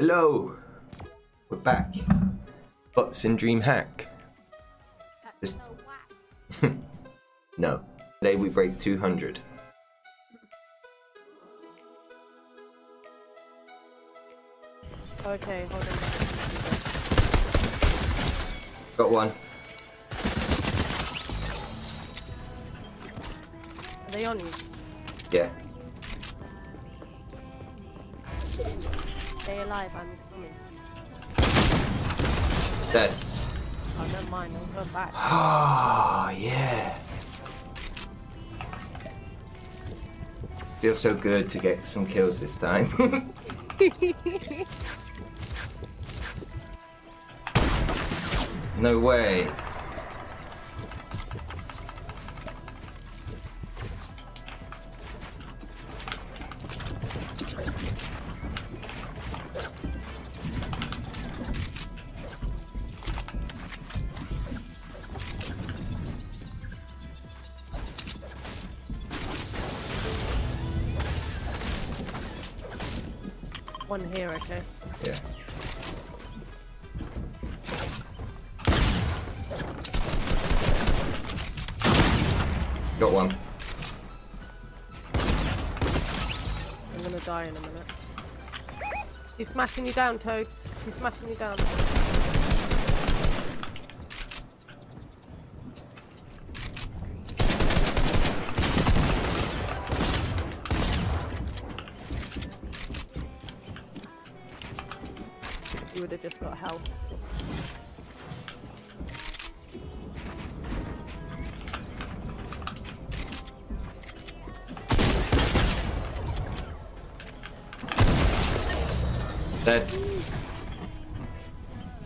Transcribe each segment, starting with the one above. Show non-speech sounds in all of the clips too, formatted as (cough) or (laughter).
Hello! We're back. Bots in DreamHack. Whack. (laughs) No. Today we break 200. Okay, hold on. Got one. Are they on you? Yeah. Stay alive, I'm coming. Dead. Oh, never mind, I'll go back. Oh, (sighs) yeah. Feels so good to get some kills this time. (laughs) (laughs) no way. One here, okay. Yeah. Got one. I'm gonna die in a minute. He's smashing you down, Toads. He's smashing you down. You would have just got health. Dead.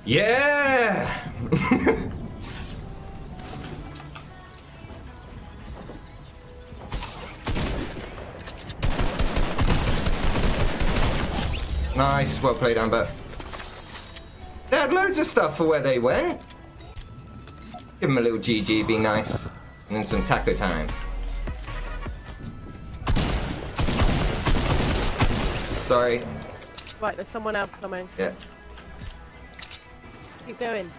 Yeah! (laughs) nice, well played, Amber. Had loads of stuff for where they went. Give them a little GG, be nice. And then some taco time. Sorry. Right, there's someone else coming. Yeah. Keep going.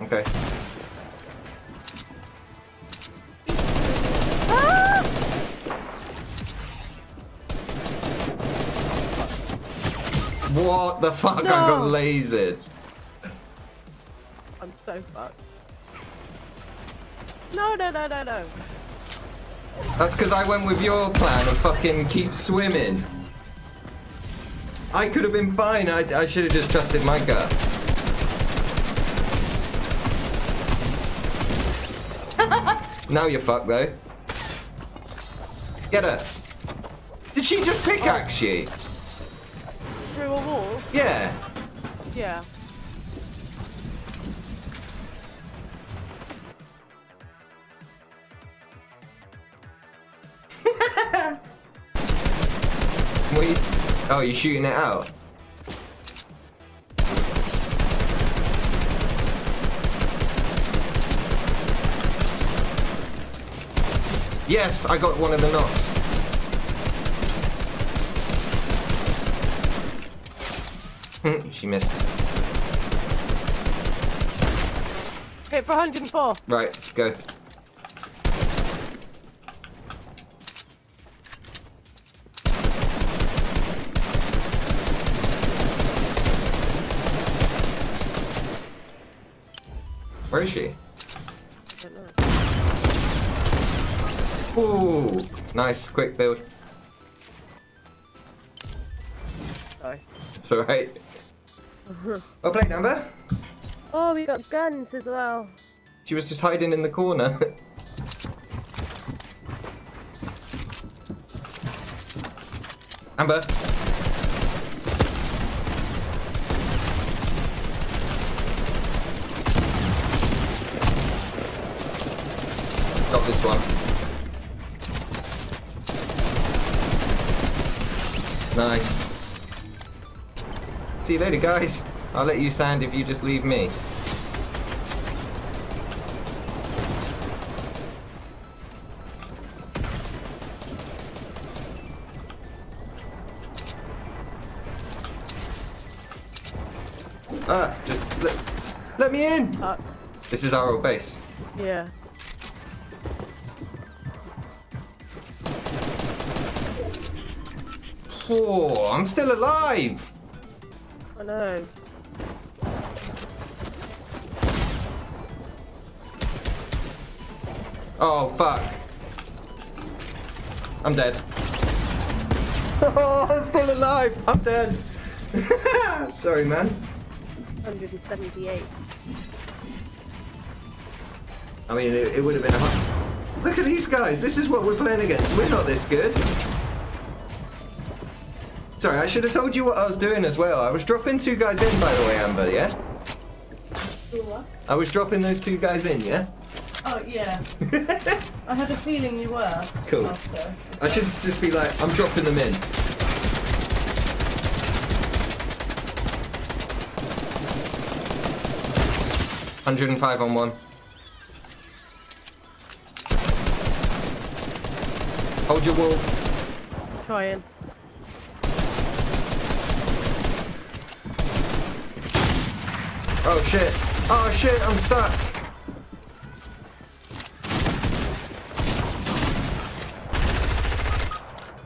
Okay. Ah! What the fuck? I got lasered. I'm so fucked. No, no, no, no, no. That's because I went with your plan and fucking keep swimming. I could have been fine. I, I should have just trusted my gut. (laughs) now you're fucked though. Get her. Did she just pickaxe you? Through a wall? Yeah. Yeah. Oh, you're shooting it out? Yes, I got one of the knocks. Hmm, she missed. Hit for 104. Right, go. Where is she? Ooh, nice, quick build. Sorry. It's alright. Well played, Amber. Oh, we got guns as well. She was just hiding in the corner. (laughs) Amber. This one. Nice. See you later, guys. I'll let you sand if you just leave me. Ah, just let, let me in. Uh, This is our old base. yeah. Oh, I'm still alive. I know. Oh, fuck. I'm dead. Oh, (laughs) I'm still alive. I'm dead. (laughs) Sorry, man. 178. I mean, it, it would have been a. Look at these guys. This is what we're playing against. We're not this good. Sorry, I should have told you what I was doing as well. I was dropping two guys in, by the way, Amber, yeah? what? I was dropping those two guys in, yeah? Oh, yeah. (laughs) I had a feeling you were. Cool. After. I should just be like, I'm dropping them in. Hundred and five on one. Hold your wall. Trying. Oh shit. Oh shit, I'm stuck.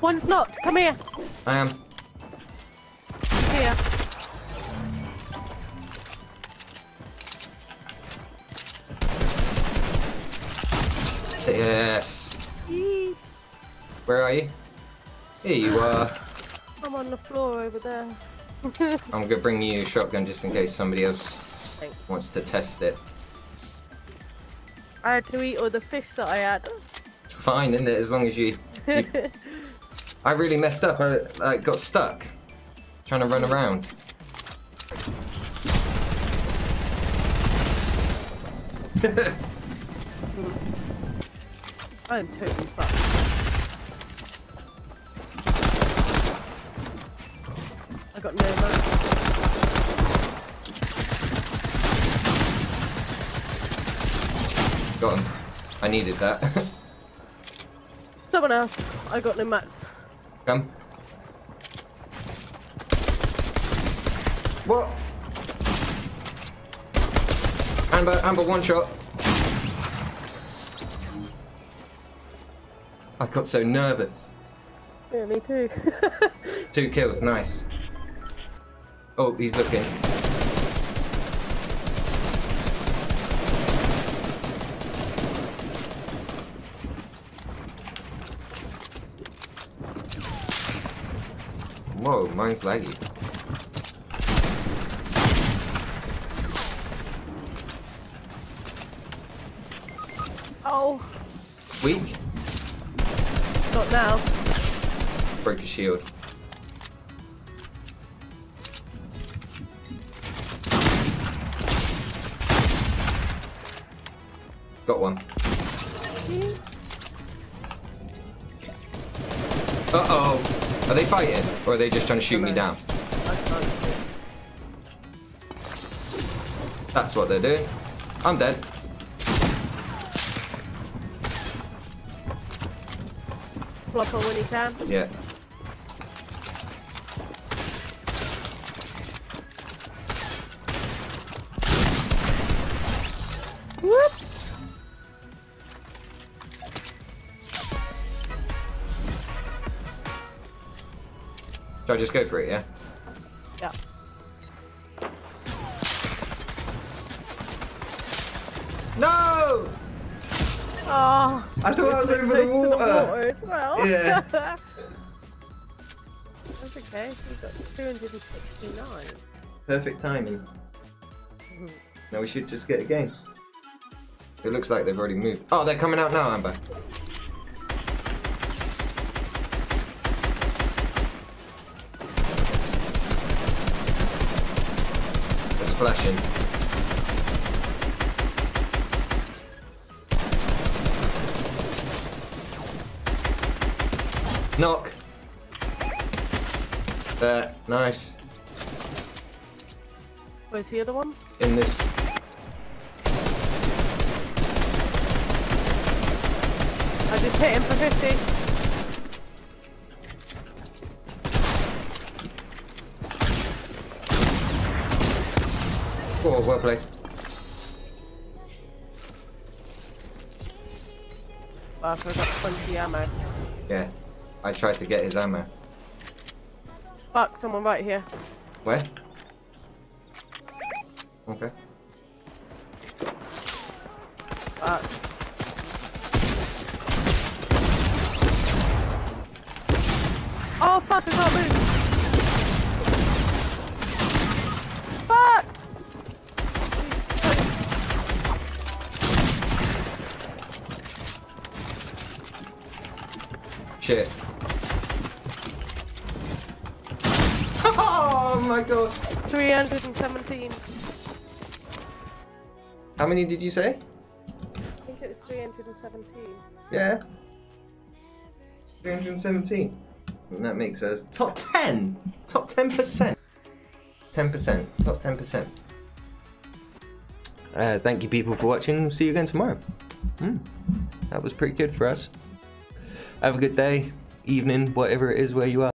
One's not. Come here. I am. Here. Yes. Yee. Where are you? Here you are. I'm on the floor over there. I'm gonna bring you a shotgun just in case somebody else Thanks. wants to test it. I had to eat all the fish that I had. Fine, isn't it? As long as you. you (laughs) I really messed up. I like, got stuck trying to run around. (laughs) I'm totally fucked. I got no. Got him. I needed that. (laughs) Someone else. I got no mats. Come. What? Amber, Amber, one shot. I got so nervous. Yeah, me too. (laughs) Two kills, nice. Oh, he's looking. Whoa, mine's laggy. oh, Weak. not now. Broke his shield. Got one. Uh oh. Are they fighting? Or are they just trying to shoot me down? I can't see. That's what they're doing. I'm dead. Flopper when he can. Yeah. Should I just go for it, yeah? Yeah. No! Oh, I thought I was over the close to water. as well. Yeah. (laughs) That's okay. We've got 269. Perfect timing. Mm-hmm. Now we should just get a game. It looks like they've already moved. Oh, they're coming out now, Amber. They're. Knock. There, nice. Where's the other one? In this I just hit him for 50. Well played. So I got 20 ammo. Yeah. I tried to get his ammo. Fuck, someone right here. Where? Okay. Fuck. Oh fuck, I can't move! Shit. oh my god. 317. How many did you say? I think it was 317. Yeah. 317. And that makes us top 10. Top 10%. 10%. Top 10%. Uh, thank you, people, for watching. See you again tomorrow. Hmm. That was pretty good for us. Have a good day, evening, whatever it is where you are.